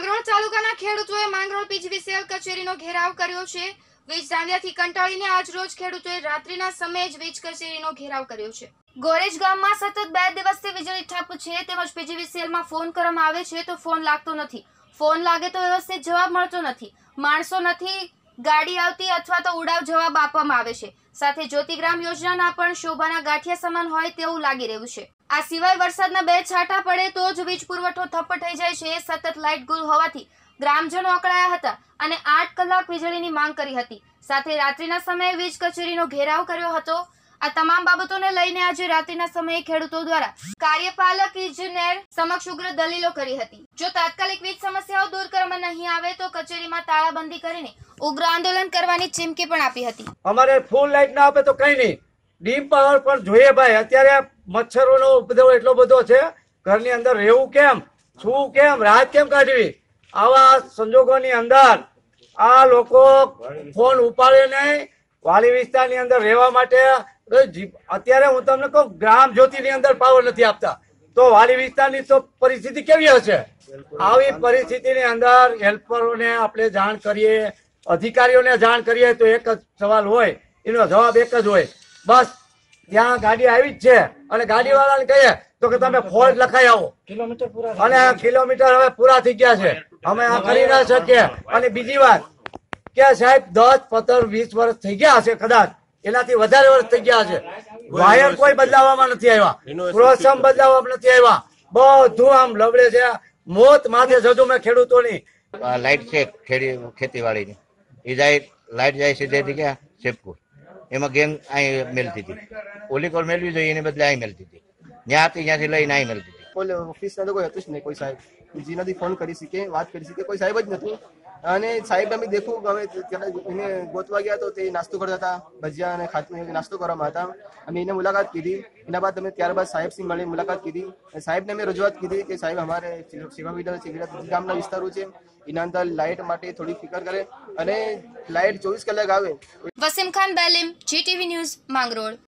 માંગરોળ તાલુકાના ખેડૂતોએ માંગરોળ પીજીવીસીએલ કચેરીનો ઘેરાવ કર્યો છે. વીજ ધાંધિયાથી કંટાળીને આજરોજ ખેડૂતોએ રાત્રિના સમયે જ વીજ કચેરીનો ઘેરાવ કર્યો છે. ગોરેજ ગામમાં સતત બે દિવસથી વીજળી ઠપ છે તેમજ પીજીવીસીએલમાં ફોન કરવામાં આવે છે તો ફોન લાગતો નથી. ફોન લાગે તો વ્યવસ્થિત જવાબ મળતો નથી. માણસો નથી, ગાડી આવતી અથવા તો ઉડાવ જવાબ આપવામાં આવે છે. સાથે જ્યોતિગ્રામ યોજનાના પણ શોભાના ગાંઠિયા સમાન હોય તેવું લાગી રહ્યું છે. આ સિવાય વરસાદના બે છાંટા પડે તો જ વીજ પુરવઠો ઠપ્પ થઈ જાય છે. સતત લાઇટ ગુલ હોવાથી ગ્રામજનો અકળાયા હતા અને આઠ કલાક વીજળીની માંગ કરી હતી. સાથે રાત્રિના સમયે વીજ કચેરીનો ઘેરાવ કર્યો હતો. આ તમામ બાબતોને લઈને આજે રાત્રિના સમયે ખેડૂતો દ્વારા કાર્યપાલક ઇજનેર સમક્ષ ઉગ્ર દલીલો કરી હતી. જો તાત્કાલિક વીજ સમસ્યાઓ દૂર કરવામાં નહીં આવે તો કચેરીમાં તાળાબંધી કરીને ઉગ્ર આંદોલન કરવાની ચીમકી પણ આપી હતી. અમારે ફૂલ લાઈટ ના આપે તો કઈ નહીં. ડીમ પાવર પણ જોઈએ ભાઈ, અત્યારે મચ્છરોનો ઉપદ્રવ એટલો બધો છે ઘરની અંદર રહેવું કેમ શું કેમ રાત કેમ કાઢવી? આવા સંજોગોની અંદર આ લોકો ફોન ઉપાડે નહીં વાલી વિસ્તારની અંદર રહેવા માટે. અત્યારે હું તમને કહું ગ્રામ જ્યોતિની અંદર પાવર નથી આપતા. તો વાલી વિસ્તારની તો પરિસ્થિતિ કેવી હશે? આવી પરિસ્થિતિની અંદર હેલ્પરોને આપણે જાણ કરીએ અધિકારીઓને જાણ કરીએ તો એક જ સવાલ હોય એનો જવાબ એક જ હોય. બસ ત્યાં ગાડી આવી જ છે. અને ગાડી વાળાને કહીએ તો કે તમે ફોલ્ટ લખાઈ આવો. અને કિલોમીટર હવે પૂરા થઈ ગયા છે. અમે આ કરી ના શકીએ. અને બીજી વાત કે સાહેબ દસ પંદર વીસ વર્ષ થઈ ગયા હશે કદાચ. એનાથી વધારે વર્ષ થઈ ગયા છે. વાયર કોઈ બદલાવવામાં નથી આવ્યા. પ્રોત્સાહન બદલાવવામાં નથી આવ્યા. બધું આમ લવડે છે. મોત માથે જજો મેં ખેડૂતોની. લાઈટ લાઇટ છે ખેડી ખેતીવાડીની. એ જાય લાઈટ જાય સીધેથી ગયા શેપકુર. એમાં ગેંગ અહીં મેલતી હતી. ઓલી કોલ મેળવી જોઈએ, એને બદલે અહીં મેલતી હતી. ત્યાં હતી, ત્યાંથી લઈને અહીં મેલતી હતી. ઓફિસના તો કોઈ હતું જ નહીં, કોઈ સાહેબ. જેનાથી ફોન કરી શકે, વાત કરી શકે, કોઈ સાહેબ જ નતું અને સાહેબ, અમે દેખું કે હવે એને ગોતવા ગયા તો તે નાસ્તો કરતા હતા, ભજીયા અને ખાતું નાસ્તો કરવામાં હતા. અમે એને મુલાકાત કીધી. એના બાદ અમે ત્યારબાદ સાહેબ સિંહ મળી મુલાકાત કીધી. સાહેબને અમે રજૂઆત કીધી કે સાહેબ, અમારે સેવા મીટર છે ગામના વિસ્તારો છે, એના અંદર લાઇટ માટે થોડી ફિકર કરે. અને લાઇટ ચોવીસ કલાક આવે. Wasim Khan, Belim, GTV news, Mangrol.